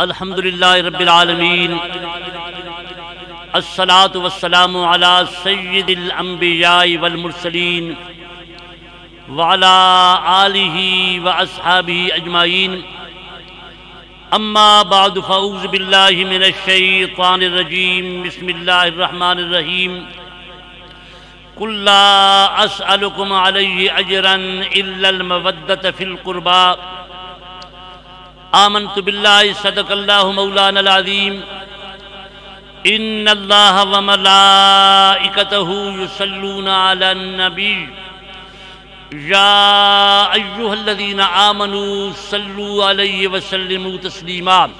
الحمد لله رب العالمين الصلاة والسلام على سيد الأنبياء والمرسلين وعلى آله وأصحابه أجمعين أما بعد فأعوذ بالله من الشيطان الرجيم بسم الله الرحمن الرحيم قل لا أسألكم عليه أجرا إلا المودة في القربى آمنت بالله صدق الله مولانا العظيم إن الله وملائكته يصلون على النبي يا أيها الذين آمنوا صلوا عليه وسلموا تسليما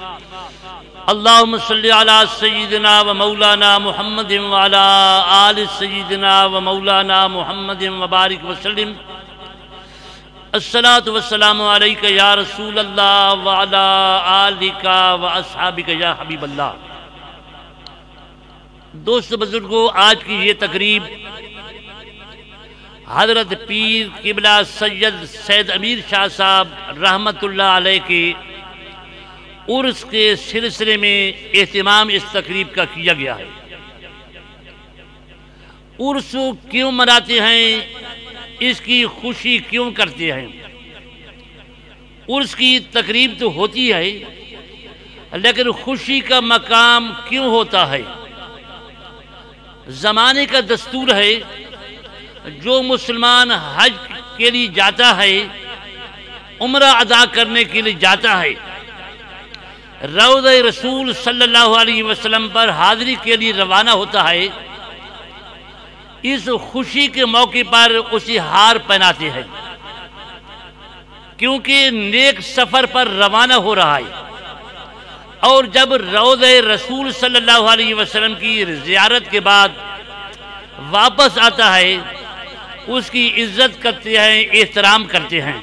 اللهم صل على سيدنا ومولانا محمد وعلى آل سيدنا ومولانا محمد وبارك وسلم. السلام والسلام علیکہ یا رسول اللہ وعلا آلکہ و اصحابکہ یا حبیب اللہ دوست بزرگوں آج کی یہ تقریب حضرت پیر قبلہ سید سید امیر شاہ صاحب رحمت اللہ علیہ کے عرس کے سلسلے میں اہتمام اس تقریب کا کیا گیا ہے۔ عرس کیوں مناتے ہیں؟ اس کی خوشی کیوں کرتے ہیں؟ عرس کی تقریب تو ہوتی ہے، لیکن خوشی کا مقام کیوں ہوتا ہے؟ زمانے کا دستور ہے، جو مسلمان حج کے لیے جاتا ہے، عمرہ ادا کرنے کے لیے جاتا ہے۔ روض رسول صلی اللہ علیہ وسلم پر حاضری کے لیے روانہ ہوتا ہے۔ اس خوشی کے موقع پر اسی ہار پہناتے ہیں کیونکہ نیک سفر پر روانہ ہو رہا ہے۔ اور جب روض رسول صلی اللہ علیہ وسلم کی زیارت کے بعد واپس آتا ہے، اس کی عزت کرتے ہیں، احترام کرتے ہیں۔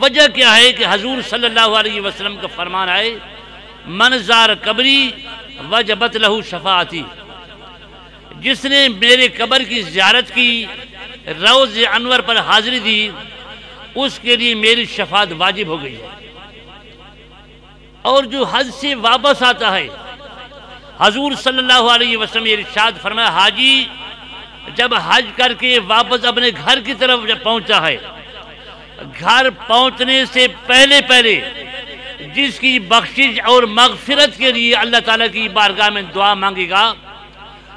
وجہ کیا ہے کہ حضور صلی اللہ علیہ وسلم کا فرمان آئے منظار قبری وجبت لہو شفاعتی جس نے میرے قبر کی زیارت کی روز انور پر حاضری دی، اس کے لیے میری شفاعت واجب ہو گئی ہے۔ اور جو حج سے واپس آتا ہے، حضور صلی اللہ علیہ وسلم ارشاد فرمایا، حاجی، جب حج کر کے واپس اپنے گھر کی طرف جب پہنچا ہے، گھر پہنچنے سے پہلے پہلے جس کی بخشش اور مغفرت کے لیے اللہ تعالیٰ کی بارگاہ میں دعا مانگے گا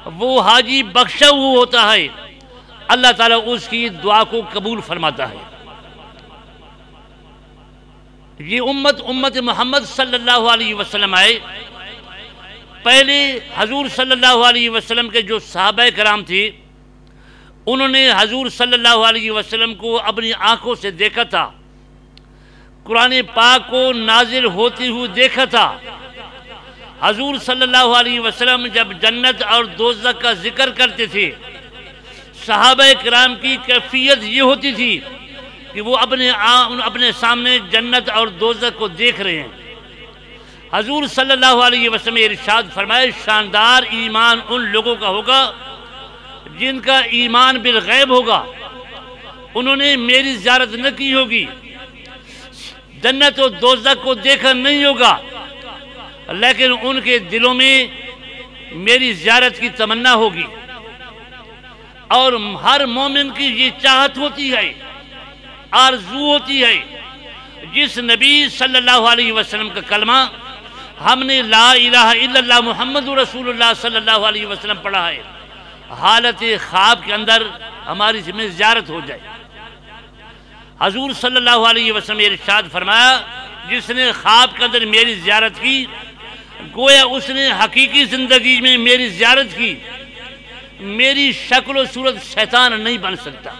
وہ حاجی بخشا ہوا ہوتا ہے۔ اللہ تعالیٰ اس کی دعا کو قبول فرماتا ہے۔ یہ امت امت محمد صلی اللہ علیہ وسلم آئے۔ پہلے حضور صلی اللہ علیہ وسلم کے جو صحابہ کرام تھے، انہوں نے حضور صلی اللہ علیہ وسلم کو اپنی آنکھوں سے دیکھا تھا۔ قرآن پاک کو نازل ہوتی ہوئی دیکھا تھا۔ حضور صلی اللہ علیہ وسلم جب جنت اور دوزک کا ذکر کرتے تھے، صحابہ کرام کی کیفیت یہ ہوتی تھی کہ وہ اپنے اپنے سامنے جنت اور دوزک کو دیکھ رہے ہیں۔ حضور صلی اللہ علیہ وسلم ارشاد فرمائے شاندار ایمان ان لوگوں کا ہوگا جن کا ایمان بالغیب ہوگا۔ انہوں نے میری زیارت نہ کی ہوگی، جنت و دوزک کو دیکھا نہیں ہوگا۔ لیکن ان کے دلوں میں میری زیارت کی تمنا ہوگی۔ اور ہر مومن کی یہ چاہت ہوتی ہے، آرزو ہوتی ہے، جس نبی صلی اللہ علیہ وسلم کا کلمہ ہم نے لا الہ الا اللہ محمد رسول اللہ صلی اللہ علیہ وسلم پڑھا ہے، حالت خواب کے اندر ہماری ذمہ زیارت ہو جائے۔ حضور صلی اللہ علیہ وسلم ارشاد فرمایا، جس نے خواب کے اندر میری زیارت کی گویا اس نے حقیقی زندگی میں میری زیارت کی، میری شکل و صورت شیطان نہیں بن سکتا۔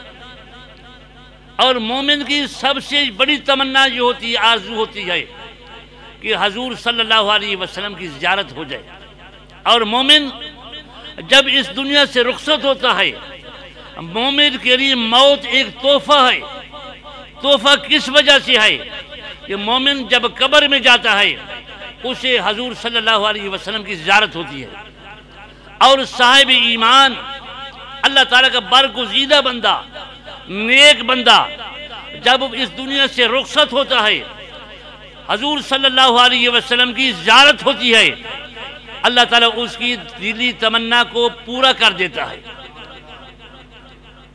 اور مومن کی سب سے بڑی تمنا یہ ہوتی ہے آرزو ہوتی ہے کہ حضور صلی اللہ علیہ وسلم کی زیارت ہو جائے۔ اور مومن جب اس دنیا سے رخصت ہوتا ہے، مومن کے لیے موت ایک تحفہ ہے۔ تحفہ کس وجہ سے ہے؟ کہ مومن جب قبر میں جاتا ہے اسے حضور صلی اللہ علیہ وسلم کی زیارت ہوتی ہے۔ اور صاحب ایمان، اللہ تعالیٰ کا برگزیدہ بندہ، نیک بندہ، جب اس دنیا سے رخصت ہوتا ہے، حضور صلی اللہ علیہ وسلم کی زیارت ہوتی ہے، اللہ تعالیٰ اس کی دلی تمنا کو پورا کر دیتا ہے۔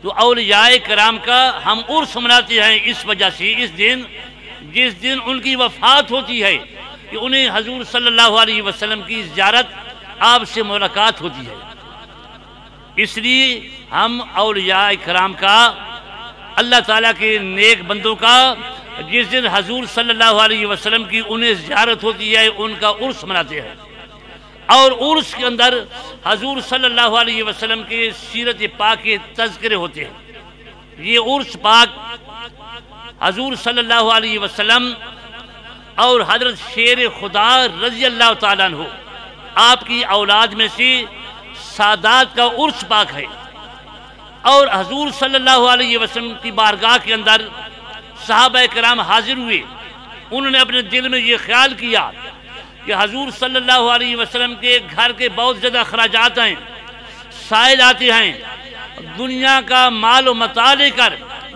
تو اولیاء کرام کا ہم عرس مناتے ہیں اس وجہ سے، اس دن، جس دن ان کی وفات ہوتی ہے کہ انہیں حضور صلی اللہ علیہ وسلم کی زیارت آپ سے ملاقات ہوتی ہے۔ اس لیے ہم اولیاء کرام کا، اللہ تعالیٰ کے نیک بندوں کا، جس دن حضور صلی اللہ علیہ وسلم کی انہیں زیارت ہوتی ہے، ان کا عرس مناتے ہیں۔ اور عرس کے اندر حضور صلی اللہ علیہ وسلم کے سیرت پاک کے تذکرے ہوتے ہیں۔ یہ عرس پاک حضور صلی اللہ علیہ وسلم اور حضرت شیر خدا رضی اللہ تعالیٰ عنہ، آپ کی اولاد میں سے سادات کا عرس پاک ہے۔ اور حضور صلی اللہ علیہ وسلم کی بارگاہ کے اندر صحابہ کرام حاضر ہوئے۔ انہوں نے اپنے دل میں یہ خیال کیا کہ حضور صلی اللہ علیہ وسلم کے گھر کے بہت زیادہ اخراجات ہیں، سائل آتے ہیں۔ دنیا کا مال و متا لے کر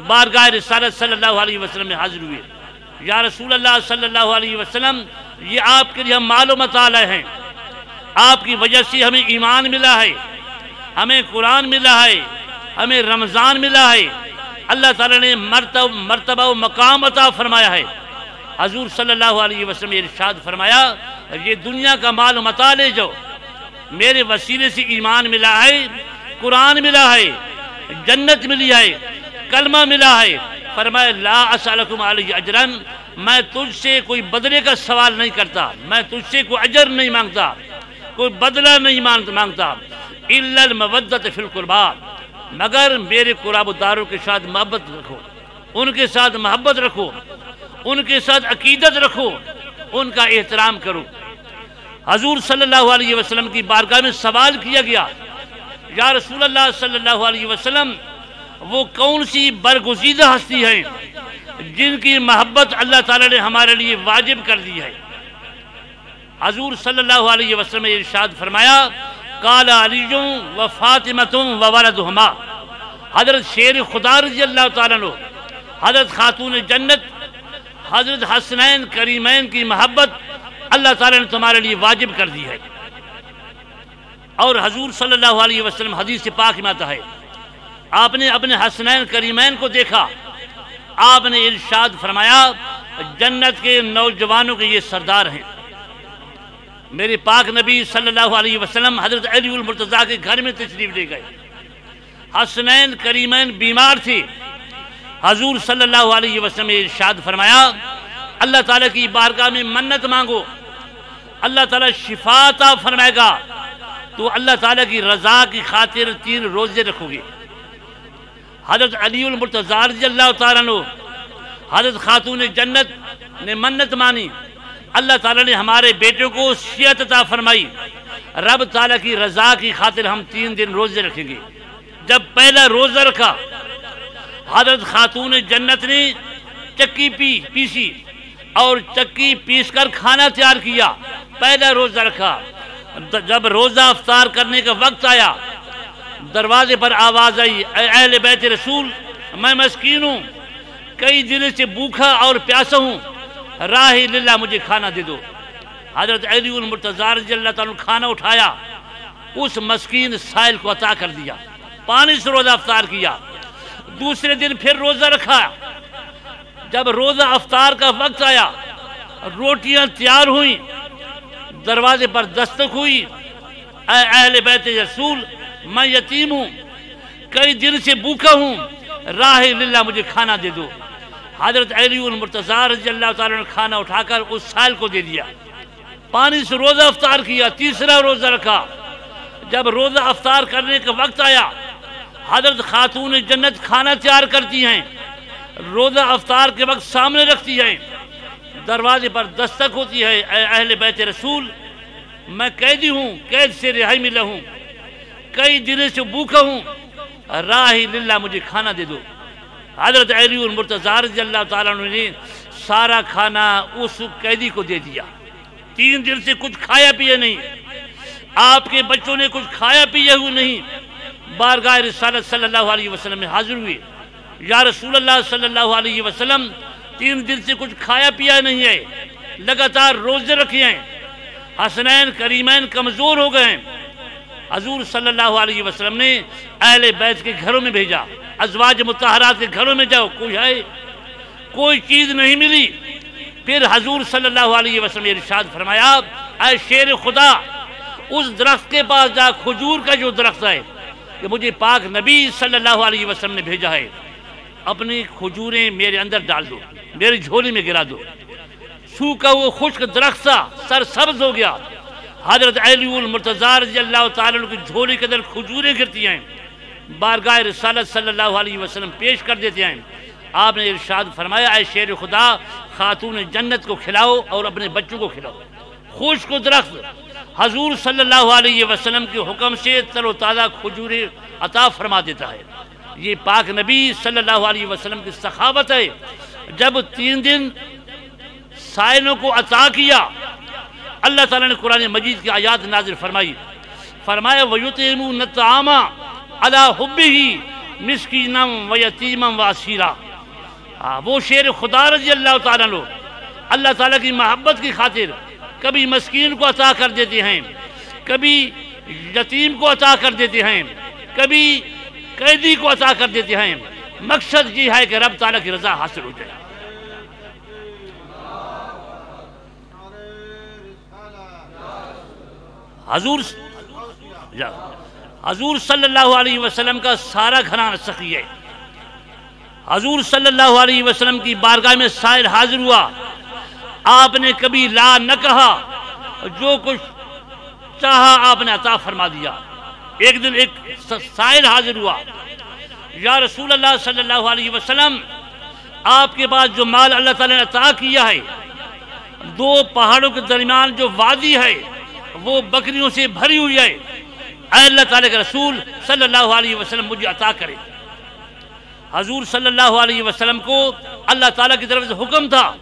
بارگاہ رسالت صلی اللہ علیہ وسلم میں حاضر ہوئے۔ یا رسول اللہ صلی اللہ علیہ وسلم، یہ آپ کے لیے ہم مال و مطالعہ ہیں۔ آپ کی وجہ سے ہمیں ایمان ملا ہے، ہمیں قرآن ملا ہے، ہمیں رمضان ملا ہے۔ اللہ تعالیٰ نے مرتب، مرتبہ و مقام عطا فرمایا ہے۔ حضور صلی اللہ علیہ وسلم ارشاد فرمایا، یہ دنیا کا مال و مطالعے جو میرے وسیلے سے ایمان ملا ہے، قرآن ملا ہے، جنت ملی ہے، کلمہ ملا ہے فرمایا، لا اسالکم علیہ اجرن، میں تجھ سے کوئی بدلے کا سوال نہیں کرتا، میں تجھ سے کوئی اجر نہیں مانگتا، کوئی بدلہ نہیں مانگتا، الا المودت فی القربا، مگر میرے قراب داروں کے ساتھ محبت رکھو، ان کے ساتھ محبت رکھو، ان کے ساتھ عقیدت رکھو، ان کا احترام کرو۔ حضور صلی اللہ علیہ وسلم کی بارگاہ میں سوال کیا گیا، یا رسول اللہ صلی اللہ علیہ وسلم وہ کون سی برگزیدہ ہستی ہیں جن کی محبت اللہ تعالیٰ نے ہمارے لیے واجب کر دی ہے؟ حضور صلی اللہ علیہ وسلم نے ارشاد فرمایا کالا علیوں و فاطمتوں و ولدہما۔ حضرت شیر خدا رضی اللہ تعالیٰ عنہ، حضرت خاتون جنت، حضرت حسنین کریمین کی محبت اللہ تعالیٰ نے تمہارے لیے واجب کر دی ہے۔ اور حضور صلی اللہ علیہ وسلم حدیث پاک میں آتا ہے آپ نے اپنے حسنین کریمین کو دیکھا۔ آپ نے ارشاد فرمایا، جنت کے نوجوانوں کے یہ سردار ہیں۔ میرے پاک نبی صلی اللہ علیہ وسلم حضرت علی المرتضیٰ کے گھر میں تشریف لے گئے۔ حسنین کریمین بیمار تھے۔ حضور صلی اللہ علیہ وسلم نے ارشاد فرمایا، اللہ تعالیٰ کی بارگاہ میں منت مانگو۔ اللہ تعالیٰ شفاعتہ فرمائے گا۔ تو اللہ تعالیٰ کی رضا کی خاطر تین روزے رکھو گے۔ حضرت علی المرتضی رضی اللہ تعالیٰ عنہ، حضرت خاتون جنت نے منت مانی۔ اللہ تعالیٰ نے ہمارے بیٹوں کو شیعت عطا فرمائی۔ رب تعالیٰ کی رضا کی خاطر ہم تین دن روزے رکھیں گے۔ جب پہلا روزہ رکھا، حضرت خاتون جنت نے چکی پی پیسی اور چکی پیس کر کھانا تیار کیا۔ پہلا روزہ رکھا۔ جب روزہ افطار کرنے کا وقت آیا دروازے پر آواز آئی، اے اہل بیت رسول، میں مسکین ہوں، کئی دن سے بھوکھا اور پیاسا ہوں، راہ للہ مجھے کھانا دے دو۔ حضرت علی المرتضی رضی اللہ تعالیٰ کھانا اٹھایا، اس مسکین سائل کو عطا کر دیا، پانی سے روزہ افطار کیا۔ دوسرے دن پھر روزہ رکھا۔ جب روزہ افطار کا وقت آیا، روٹیاں تیار ہوئیں، دروازے پر دستک ہوئی، اے اہل بیت رسول میں یتیم ہوں، کئی دن سے بھوکا ہوں، راہ للہ مجھے کھانا دے دو۔ حضرت علی المرتضی رضی اللہ تعالیٰ نے کھانا اٹھا کر اس سائل کو دے دیا۔ پانی سے روزہ افطار کیا، تیسرا روزہ رکھا۔ جب روزہ افطار کرنے کا وقت آیا، حضرت خاتون جنت کھانا تیار کرتی ہیں، روزہ افطار کے وقت سامنے رکھتی ہیں۔ دروازے پر دستک ہوتی ہے، اے اہل بیت رسول، میں قیدی ہوں، قید سے رہائی ملا ہوں کئی دنوں سے بھوکا ہوں۔ راہ للہ مجھے کھانا دے دو۔ حضرت علی المرتضی رضی اللہ تعالیٰ نے سارا کھانا اس قیدی کو دے دیا۔ تین دن سے کچھ کھایا پیا نہیں۔ آپ کے بچوں نے کچھ کھایا پیا ہوئے نہیں۔ بارگاہ رسالت صلی اللہ علیہ وسلم میں حاضر ہوئے۔ یا رسول اللہ صلی اللہ علیہ وسلم، تین دن سے کچھ کھایا پیا نہیں ہے۔ لگاتار روزے رکھے ہیں۔ حسنین، کریمین کمزور ہو گئے ہیں۔ حضور صلی اللہ علیہ وسلم نے اہل بیت کے گھروں میں بھیجا، ازواج متحرات کے گھروں میں جاؤ، کوئی ہے؟ کوئی چیز نہیں ملی۔ پھر حضور صلی اللہ علیہ وسلم نے ارشاد فرمایا، اے شیر خدا، اس درخت کے پاس جا، کھجور کا جو درخت ہے، کہ مجھے پاک نبی صلی اللہ علیہ وسلم نے بھیجا ہے، اپنی کھجوریں میرے اندر ڈال دو میری جھولی میں گرا دو۔ سوکھا وہ خشک درخت سا سر سبز ہو گیا۔ حضرت علی المرتضی رضی اللہ تعالیٰ کی جھولی کے اندر کھجوریں گرتی ہیں، بارگاہ رسالت صلی اللہ علیہ وسلم پیش کر دیتے ہیں۔ آپ نے ارشاد فرمایا، اے شیر خدا، خاتون جنت کو کھلاؤ اور اپنے بچوں کو کھلاؤ۔ خشک درخت۔ حضور صلی اللہ علیہ وسلم کے حکم سے تر و تازہ کھجوریں عطا فرما دیتا ہے۔ یہ پاک نبی صلی اللہ علیہ وسلم کی سخاوت ہے۔ جب تین دن سائنوں کو عطا کیا اللہ تعالیٰ نے قرآن مجید کی آیات نازل فرمائی۔ فرمایا، وَيُطِعِمُونَ الطَّعَامَ عَلَى حُبِّهِ مِسْكِينًا وَيَتِيمًا وَأَسِيرًا۔ ہاں، وہ شیر خدا رضی اللہ تعالیٰ لو اللہ تعالیٰ کی محبت کی خاطر کبھی مسکین کو عطا کر دیتے ہیں، کبھی یتیم کو عطا کر دیتے ہیں، کبھی قیدی کو عطا کر دیتے ہیں۔ مقصد یہ ہے کہ رب تعالیٰ کی رضا حاصل ہو جائے۔ حضور حضور صلی اللہ علیہ وسلم کا سارا گھرانہ سخی ہے۔ حضور صلی اللہ علیہ وسلم کی بارگاہ میں سائل حاضر ہوا۔ آپ نے کبھی لا نہ کہا، جو کچھ چاہا آپ نے عطا فرما دیا۔ ایک دن ایک سائل حاضر ہوا۔ یا رسول اللہ صلی اللہ علیہ وسلم، آپ کے پاس جو مال اللہ تعالیٰ نے عطا کیا ہے، دو پہاڑوں کے درمیان جو وادی ہے وہ بکریوں سے بھری ہوئی ہے۔ اے اللہ تعالیٰ کے رسول صلی اللہ علیہ وسلم مجھے عطا کرے۔ حضور صلی اللہ علیہ وسلم کو اللہ تعالیٰ کی طرف سے حکم تھا۔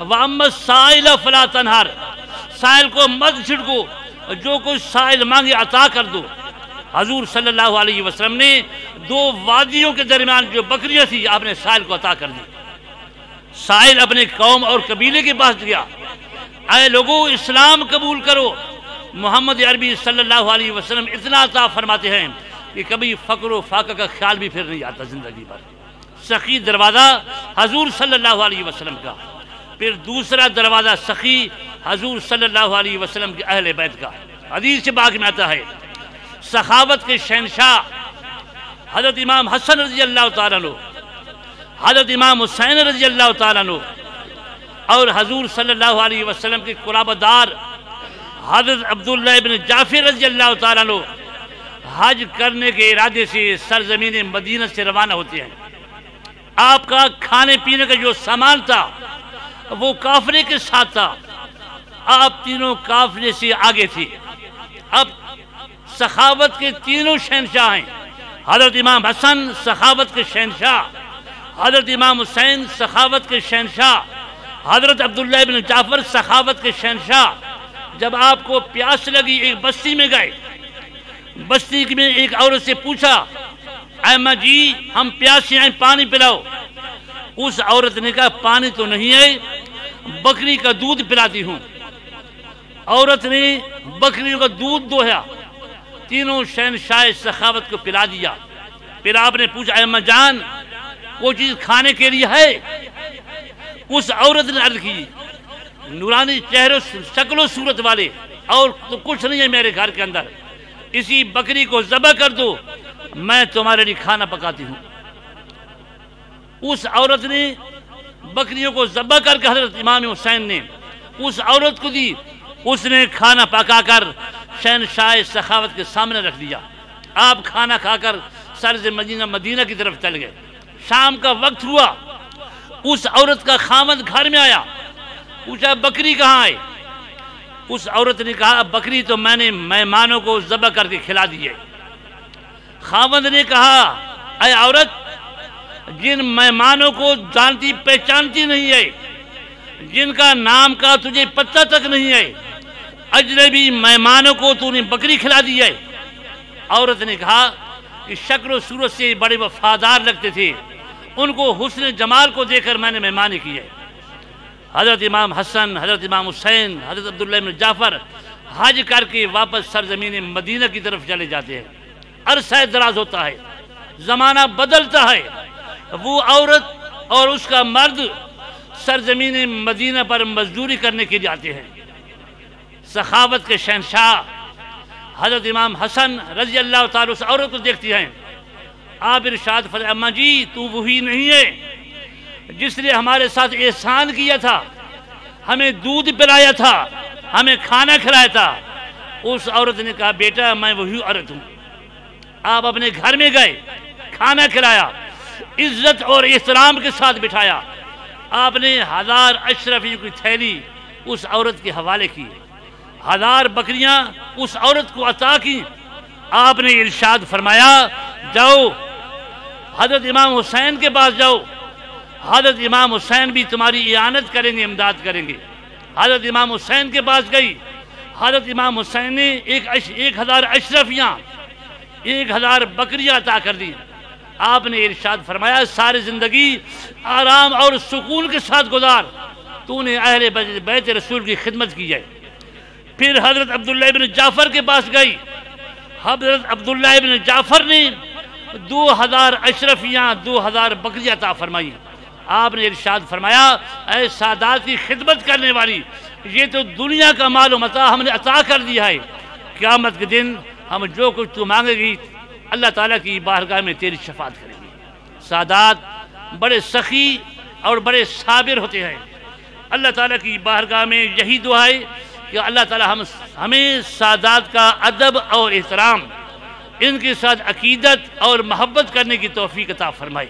وَأَمَّا السَّائِلَ فَلَا تَنْهَرْ سائل کو مت چھڑکو جو کچھ سائل مانگے عطا کر دو۔ حضور صلی اللہ علیہ وسلم نے دو وادیوں کے درمیان جو بکریاں تھی آپ نے سائل کو عطا کر دی۔ سائل اپنے قوم اور قبیلے کے پاس گیا۔ اے لوگوں اسلام قبول کرو۔ محمد عربی صلی اللہ علیہ وسلم اتنا عطا فرماتے ہیں کہ کبھی فقر و فاقہ کا خیال بھی پھر نہیں آتا زندگی پر۔ سخی دروازہ حضور صلی اللہ علیہ وسلم کا۔ پھر دوسرا دروازہ سخی حضور صلی اللہ علیہ وسلم کے اہل بیت کا۔ حدیث سے باقی میں آتا ہے، سخاوت کے شہنشاہ حضرت امام حسن رضی اللہ تعالیٰ عنہ، حضرت امام حسین رضی اللہ تعالیٰ عنہ اور حضور صلی اللہ علیہ وسلم کے قرابہ دار حضرت عبداللہ ابن جعفر رضی اللہ تعالیٰ عنہ حج کرنے کے ارادے سے سرزمین مدینہ سے روانہ ہوتے ہیں۔ آپ کا کھانے پینے کا جو سامان تھا، وہ کافرے کے ساتھ تھا۔ آپ تینوں کافرے سے آگے تھے۔ اب سخاوت کے تینوں شہنشاہ ہیں۔ حضرت امام حسن سخاوت کے شہنشاہ، حضرت امام حسین سخاوت کے شہنشاہ، حضرت عبداللہ ابن جعفر سخاوت کے شہنشاہ۔ جب آپ کو پیاس لگی ایک بستی میں گئے، بستی میں ایک عورت سے پوچھا احمد جی ہم پیاسے آئیں، پانی پلاؤ. اس عورت نے کہا، پانی تو نہیں ہے، بکری کا دودھ پلاتی ہوں. عورت نے بکریوں کا دودھ دوہیا، تینوں شہنشاہ سخاوت کو پلا دیا۔ پھر آپ نے پوچھا احمد جان، کوئی چیز کھانے کے لیے ہے؟ اس عورت نے عرض کی نورانی چہرے شکل و صورت والے، اور تو کچھ نہیں ہے میرے گھر کے اندر۔ اسی بکری کو ذبح کر دو، میں تمہارے لیے کھانا پکاتی ہوں۔ اس عورت نے بکریوں کو ذبح کر کے حضرت امام حسین نے اس عورت کو دی۔ اس نے کھانا پکا کر شہنشاہ سخاوت کے سامنے رکھ دیا۔ آپ کھانا کھا کر سرز مدینہ مدینہ کی طرف چل گئے۔ شام کا وقت ہوا۔ اس عورت کا خامد گھر میں آیا۔ پوچھا، بکری کہاں ہے؟ اس عورت نے کہا بکری تو میں نے مہمانوں کو ذبح کر کے کھلا دی ہے۔ خامد نے کہا، اے عورت، جن مہمانوں کو جانتی پہچانتی نہیں ہے، جن کا نام کا تجھے پتہ تک نہیں ہے، اجنبی مہمانوں کو تو نے بکری کھلا دی ہے۔ عورت نے کہا کہ شکل و صورت سے بڑے وفادار لگتے تھے۔ ان کو حسن جمال کو دیکھ کر میں نے مہمانی کی ہے۔ حضرت امام حسن، حضرت امام حسین، حضرت عبداللہ بن جعفر حج کر کے واپس سرزمین مدینہ کی طرف چلے جاتے ہیں۔ عرصہ دراز ہوتا ہے، زمانہ بدلتا ہے۔ وہ عورت اور اس کا مرد سرزمین مدینہ پر مزدوری کرنے کے لیے آتے ہیں۔ سخاوت کے شہنشاہ حضرت امام حسن رضی اللہ تعالیٰ اس عورت کو دیکھتی ہیں۔ آپ ارشاد فرمائے اما جی تو وہی نہیں ہے۔ جس نے ہمارے ساتھ احسان کیا تھا، ہمیں دودھ پلایا تھا، ہمیں کھانا کھلایا تھا، اس عورت نے کہا، بیٹا، میں وہی عورت ہوں۔ آپ اپنے گھر میں گئے، کھانا کھلایا، عزت اور احترام کے ساتھ بٹھایا۔ آپ نے ہزار اشرفی کی تھیلی اس عورت کے حوالے کی۔ ہزار بکریاں اس عورت کو عطا کی۔ آپ نے ارشاد فرمایا، جاؤ، حضرت امام حسین کے پاس جاؤ۔ حضرت امام حسین بھی تمہاری اعانت کریں گے، امداد کریں گے۔ حضرت امام حسین کے پاس گئی۔ حضرت امام حسین نے ایک ایک ہزار اشرفیاں، ایک ہزار بکریاں عطا کر دی آپ نے ارشاد فرمایا، ساری زندگی آرام اور سکون کے ساتھ گزار۔ تو نے اہل بیت رسول کی خدمت کی جائے پھر حضرت عبداللہ ابن جعفر کے پاس گئی۔ حضرت عبداللہ ابن جعفر نے دو ہزار اشرفیاں، دو ہزار بکریاں عطا فرمائی۔ آپ نے ارشاد فرمایا، اے سادات کی خدمت کرنے والی، یہ تو دنیا کا مال و متا ہم نے عطا کر دیا ہے۔ قیامت کے دن ہم جو کچھ تو مانگے گی اللہ تعالیٰ کی بارگاہ میں تیری شفاعت کریں گے۔ سادات بڑے سخی اور بڑے صابر ہوتے ہیں۔ اللہ تعالیٰ کی بارگاہ میں یہی دعا ہے کہ اللہ تعالیٰ ہم ہمیں سادات کا ادب اور احترام، ان کے ساتھ عقیدت اور محبت کرنے کی توفیق عطا فرمائے۔